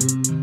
Podcast.